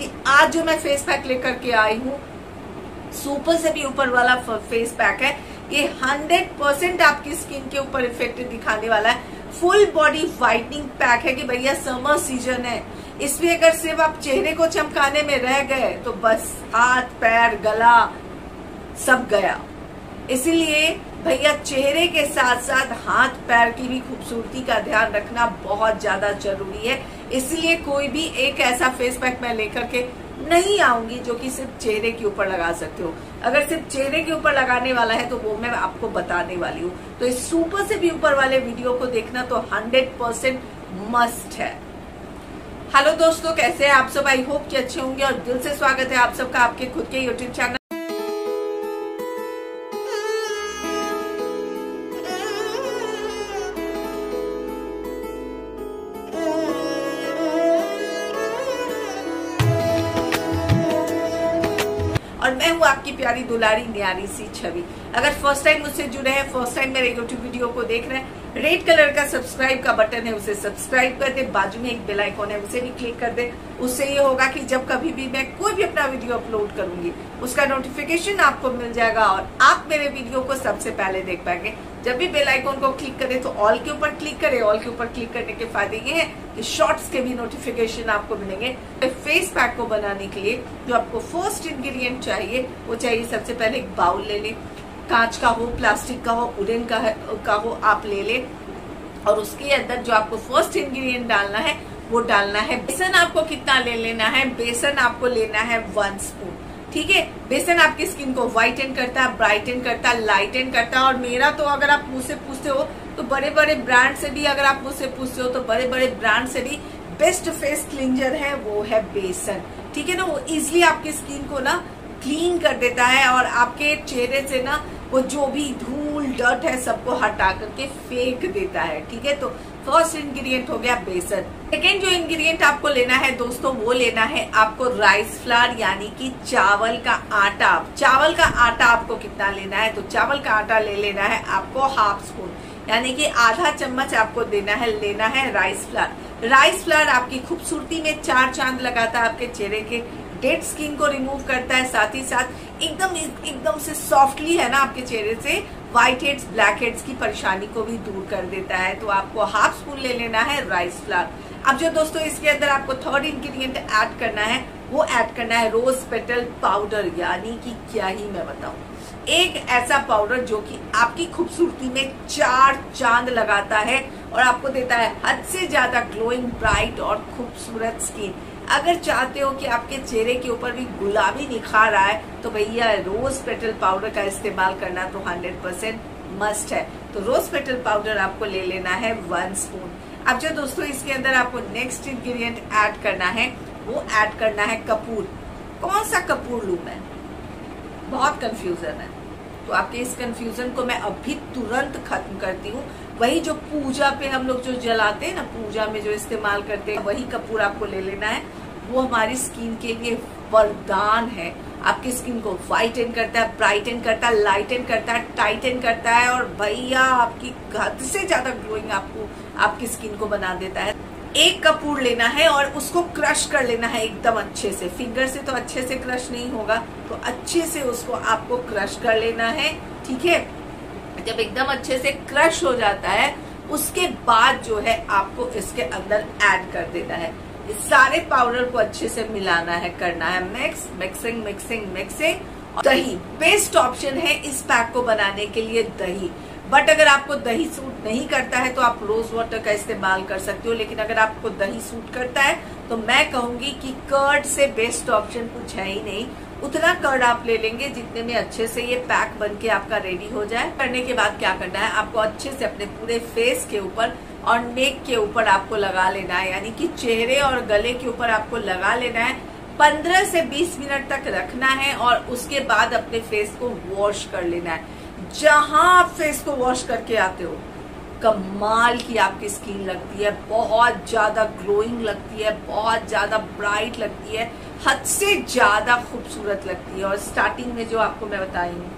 कि आज जो मैं फेस पैक लेकर के आई हूँ सुपर से भी ऊपर वाला फेस पैक है, ये 100 परसेंट आपकी स्किन के ऊपर इफ़ेक्ट दिखाने वाला है। फुल बॉडी व्हाइटनिंग पैक है कि भैया समर सीज़न है। इसमें अगर सिर्फ़ आप चेहरे को चमकाने में रह गए तो बस हाथ, पैर, गला सब गया। इसीलिए भैया, चेहरे के साथ साथ हाथ, पैर की भी खूबसूरती का ध्यान रखना बहुत ज़्यादा ज़रूरी है। इसलिए कोई भी एक ऐसा फेस पैक मैं लेकर के नहीं आऊँगी जो कि सिर्फ़ चेहरे के ऊपर लगा सकते हो। अगर सिर्फ़ चेहरे के ऊपर लगाने वाला है तो वो मैं आपको बताने वाली हूँ। तो इस सुपर से भी ऊपर वाले वीडियो को देखना तो हंड्रेड परसेंट मस्ट है। हेलो दोस्तों, कैसे हैं आप सब? आई होप कि अच्छे होंगे और दिल से स्वागत है आप सबका आपके खुद के यूट्यूब चैनल मैं हूँ आपकी प्यारी दुलारी न्यारी सी छवि। अगर फ़र्स्ट टाइम मुझसे जुड़े हैं फ़र्स्ट टाइम मेरे यूट्यूब वीडियो को देख रहे हैं रेड कलर का सब्सक्राइब का बटन है, उसे सब्सक्राइब कर दे। बाजू में एक बेल आइकॉन है, उसे भी क्लिक कर दे। उससे ये होगा कि जब कभी भी मैं कोई भी अपना वीडियो अपलोड करूँगी, उसका नोटिफिकेशन आपको मिल जाएगा और आप मेरे वीडियो को सबसे पहले देख पाएँगे। जब भी बेल आइकॉन को क्लिक करें तो ऑल के ऊपर क्लिक करें। ऑल के ऊपर क्लिक करने के फ़ायदे ये है कि शॉर्ट्स के भी नोटिफिकेशन आपको मिलेंगे। फेस पैक को बनाने के लिए जो आपको फ़र्स्ट इंग्रेडिएंट चाहिए, वो चाहिए सबसे पहले एक बाउल ले लें। कांच का हो प्लास्टिक का हो वुडन का, का हो आप ले ले। और उसके अंदर जो आपको फ़र्स्ट इंग्रेडिएंट डालना है वो डालना है। बेसन आपको कितना ले लेना है? बेसन आपको लेना है वन स्पून ठीक है? बेसन आपकी स्किन को व्हाइटन करता है ब्राइटन करता है लाइटन करता। है और मेरा तो अगर आप मुझसे पूछते हो तो बड़े बड़े ब्रांड से भी अगर आप मुझसे पूछते हो तो बड़े बड़े ब्रांड से भी बेस्ट फेस क्लिंजर है वो है बेसन। ठीक है ना? वो इजिली आपकी स्किन को ना क्लीन कर देता है और आपके चेहरे से ना वो जो भी धूल डट है, सबको हटा करके फेंक देता है, ठीक है? तो फ़र्स्ट इंग्रेडिएंट हो गया बेसन। सेकेंड जो इंग्रेडिएंट आपको लेना है दोस्तों, वो लेना है आपको राइस फ्लावर यानी कि चावल का आटा। चावल का आटा आपको कितना लेना है? तो चावल का आटा ले लेना है आपको हाफ़ स्पून यानी कि आधा चम्मच आपको देना है, लेना है राइस फ्लावर राइस फ्लावर आपकी खूबसूरती में चार चाँद लगाता है आपके चेहरे के। डेड स्किन को रिमूव करता है, साथ ही साथ एकदम एकदम से सॉफ्टली है ना आपके चेहरे से व्हाइट हेड्स ब्लैक हेड्स की परेशानी को भी दूर कर देता है। तो आपको हाफ़ स्पून ले लेना है राइस फ्लावर अब जो दोस्तों इसके अंदर आपको थर्ड इंग्रेडिएंट ऐड करना है, वो ऐड करना है रोज पेटल पाउडर यानी कि क्या ही मैं बताऊँ। एक ऐसा पाउडर जो कि आपकी खूबसूरती में चार चाँद लगाता है और आपको देता है हद से ज़्यादा ग्लोइंग ब्राइट और खूबसूरत स्किन अगर चाहते हो कि आपके चेहरे के ऊपर भी गुलाबी निखार आए तो भैया रोज पेटल पाउडर का इस्तेमाल करना तो 100 परसेंट मस्ट है। तो रोज पेटल पाउडर आपको ले लेना है वन स्पून। अब जो दोस्तों इसके अंदर आपको नेक्स्ट इंग्रेडिएंट ऐड करना है, वो ऐड करना है कपूर। कौन सा कपूर लू मैं? बहुत कंफ्यूजन है तो आपके इस कंफ्यूजन को मैं अभी तुरंत खत्म करती हूँ। वही जो पूजा पे हम लोग जो जलाते हैं ना, पूजा में जो इस्तेमाल करते हैं, वही कपूर आपको ले लेना है। वो हमारी स्किन के लिए वरदान है। आपकी स्किन को व्हाइटन करता है ब्राइटन करता है लाइटन करता है टाइटन करता है और भैया आपकी हद से ज़्यादा ग्लोइंग आपको, आपकी स्किन को बना देता है। एक कपूर लेना है और उसको क्रश कर लेना है एकदम अच्छे से। फिंगर से तो अच्छे से क्रश नहीं होगा तो अच्छे से उसको आपको क्रश कर लेना है, ठीक है? जब एकदम अच्छे से क्रश हो जाता है, उसके बाद जो है आपको इसके अंदर ऐड कर देना है। इस सारे पाउडर को अच्छे से मिलाना है, करना है। मिक्स मिक्सिंग मिक्सिंग मिक्सिंग दही बेस्ट ऑप्शन है इस पैक को बनाने के लिए दही। बट अगर आपको दही सूट नहीं करता है तो आप रोज वाटर का इस्तेमाल कर सकते हो। लेकिन अगर आपको दही सूट करता है तो मैं कहूँगी कि कर्ड से बेस्ट ऑप्शन कुछ है ही नहीं। उतना कर्ड आप ले लेंगे जितने में अच्छे से ये पैक बन के आपका रेडी हो जाए। करने के बाद क्या करना है, आपको अच्छे से अपने पूरे फेस के ऊपर और नेक के ऊपर आपको लगा लेना है। यानी कि चेहरे और गले के ऊपर आपको लगा लेना है। पंद्रह से बीस मिनट तक रखना है और उसके बाद अपने फेस को वॉश कर लेना है। जहाँ आप फेस को वॉश करके आते हो, कमाल की आपकी स्किन लगती है, बहुत ज़्यादा ग्लोइंग लगती है, बहुत ज़्यादा ब्राइट लगती है, हद से ज़्यादा खूबसूरत लगती है। और स्टार्टिंग में जो आपको मैं बताई हूँ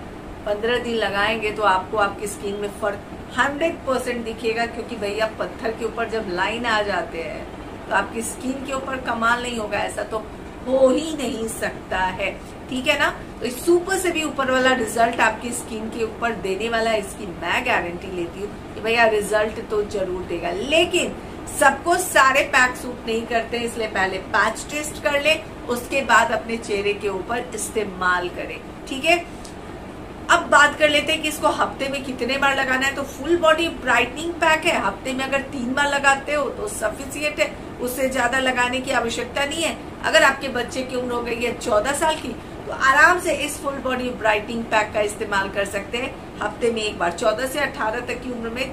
पंद्रह दिन लगाएँगे तो आपको आपकी स्किन में फ़र्क हंड्रेड परसेंट दिखेगा, क्योंकि भैया पत्थर के ऊपर जब लाइन आ जाते हैं तो आपकी स्किन के ऊपर कमाल नहीं होगा ऐसा तो हो ही नहीं सकता है। ठीक है ना? तो इस सुपर से भी ऊपर वाला रिज़ल्ट आपकी स्किन के ऊपर देने वाला है इसकी मैं गारंटी लेती हूँ कि भैया रिज़ल्ट तो ज़रूर देगा। लेकिन सबको सारे पैक सूट नहीं करते, इसलिए पहले पैच टेस्ट कर ले, उसके बाद अपने चेहरे के ऊपर इस्तेमाल करें। ठीक है? अब बात कर लेते हैं कि इसको हफ़्ते में कितने बार लगाना है। तो फुल बॉडी ब्राइटनिंग पैक है। हफ़्ते में अगर तीन बार लगाते हो तो सफिशियंट है। उससे ज़्यादा लगाने की आवश्यकता नहीं है। अगर आपके बच्चे की उम्र हो गई है चौदह साल की तो आराम से इस फुल बॉडी ब्राइटनिंग पैक का इस्तेमाल कर सकते हैं। हफ़्ते में एक बार चौदह से अठारह तक की उम्र में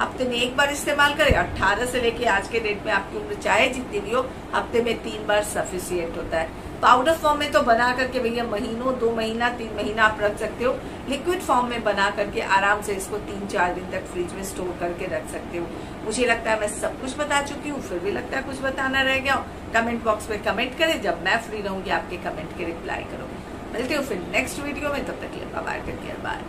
हफ़्ते में एक बार इस्तेमाल करें। अट्ठारह से लेके आज के डेट में आपकी उम्र चाहे जितनी भी हो, हफ़्ते में तीन बार सफिशियंट होता है। पाउडर फॉर्म में तो बना करके भैया महीनों, दो महीना, तीन महीना आप रख सकते हो। लिक्विड फॉर्म में बना करके आराम से इसको तीन, चार दिन तक फ्रिज में स्टोर करके रख सकते हो। मुझे लगता है मैं सब कुछ बता चुकी हूँ, फिर भी लगता है कुछ बताना रह गया। कमेंट बॉक्स में कमेंट करें, जब मैं फ्री रहूँगी आपके कमेंट के रिप्लाई करूँगी। मिलती हूँ फिर नेक्स्ट वीडियो में, तब तक बाय टेक केयर बाय